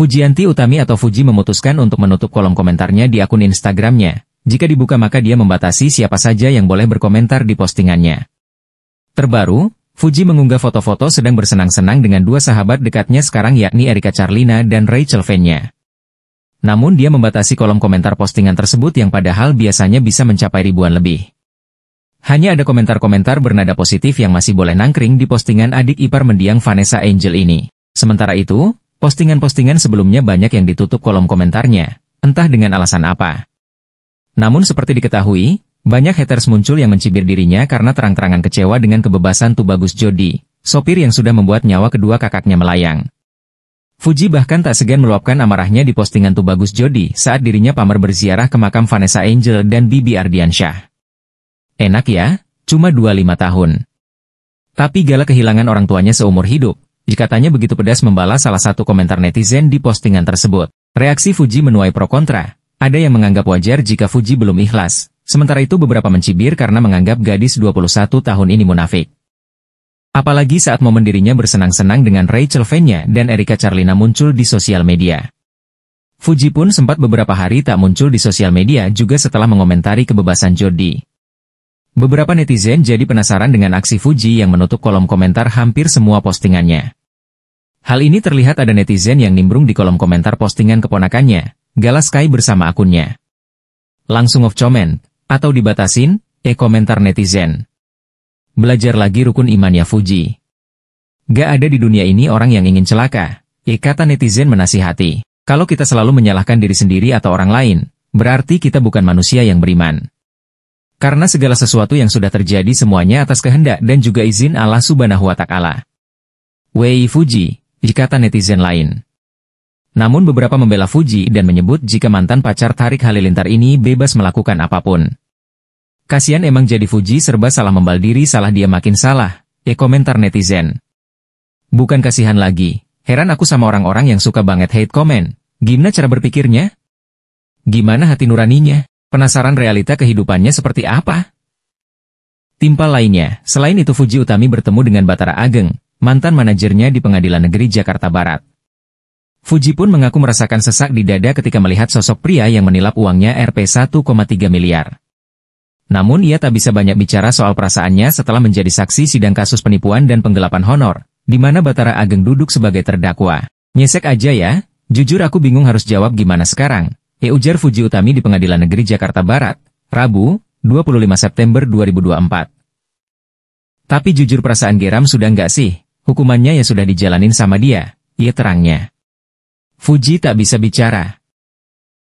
Fujianti Utami atau Fuji memutuskan untuk menutup kolom komentarnya di akun Instagramnya. Jika dibuka maka dia membatasi siapa saja yang boleh berkomentar di postingannya. Terbaru, Fuji mengunggah foto-foto sedang bersenang-senang dengan dua sahabat dekatnya sekarang yakni Erika Charlina dan Rachel Fenya. Namun dia membatasi kolom komentar postingan tersebut yang padahal biasanya bisa mencapai ribuan lebih. Hanya ada komentar-komentar bernada positif yang masih boleh nangkring di postingan adik ipar mendiang Vanessa Angel ini. Sementara itu, Postingan-postingan sebelumnya banyak yang ditutup kolom komentarnya, entah dengan alasan apa. Namun seperti diketahui, banyak haters muncul yang mencibir dirinya karena terang-terangan kecewa dengan kebebasan Tubagus Jody, sopir yang sudah membuat nyawa kedua kakaknya melayang. Fuji bahkan tak segan meluapkan amarahnya di postingan Tubagus Jody saat dirinya pamer berziarah ke makam Vanessa Angel dan Bibi Ardiansyah. Enak ya, cuma 25 tahun. Tapi Gala kehilangan orang tuanya seumur hidup, jika tanya begitu pedas membalas salah satu komentar netizen di postingan tersebut. Reaksi Fuji menuai pro kontra. Ada yang menganggap wajar jika Fuji belum ikhlas. Sementara itu beberapa mencibir karena menganggap gadis 21 tahun ini munafik. Apalagi saat momen dirinya bersenang-senang dengan Rachel Fenya dan Erika Charlina muncul di sosial media. Fuji pun sempat beberapa hari tak muncul di sosial media juga setelah mengomentari kebebasan Jody. Beberapa netizen jadi penasaran dengan aksi Fuji yang menutup kolom komentar hampir semua postingannya. Hal ini terlihat ada netizen yang nimbrung di kolom komentar postingan keponakannya, Galaskai bersama akunnya. Langsung off comment, atau dibatasin, e-komentar netizen. Belajar lagi rukun imannya Fuji. Gak ada di dunia ini orang yang ingin celaka, e-kata netizen menasihati. Kalau kita selalu menyalahkan diri sendiri atau orang lain, berarti kita bukan manusia yang beriman. Karena segala sesuatu yang sudah terjadi semuanya atas kehendak dan juga izin Allah subhanahu wa ta'ala. Wei Fuji, kata netizen lain. Namun beberapa membela Fuji dan menyebut jika mantan pacar Tarik Halilintar ini bebas melakukan apa pun. Kasian emang jadi Fuji serba salah membal diri salah dia makin salah, ya komentar netizen. Bukan kasihan lagi, heran aku sama orang-orang yang suka banget hate comment. Gimana cara berpikirnya? Gimana hati nuraninya? Penasaran realita kehidupannya seperti apa? Timpal lainnya, selain itu Fuji Utami bertemu dengan Batara Ageng, mantan manajernya di Pengadilan Negeri Jakarta Barat. Fuji pun mengaku merasakan sesak di dada ketika melihat sosok pria yang menilap uangnya Rp 1,3 miliar. Namun ia tak bisa banyak bicara soal perasaannya setelah menjadi saksi sidang kasus penipuan dan penggelapan honor, di mana Batara Ageng duduk sebagai terdakwa. Nyesek aja ya, jujur aku bingung harus jawab gimana sekarang. E ujar Fuji Utami di Pengadilan Negeri Jakarta Barat, Rabu, 25 September 2024. Tapi jujur perasaan Geram sudah nggak sih? Hukumannya ya sudah dijalanin sama dia, ia terangnya. Fuji tak bisa bicara,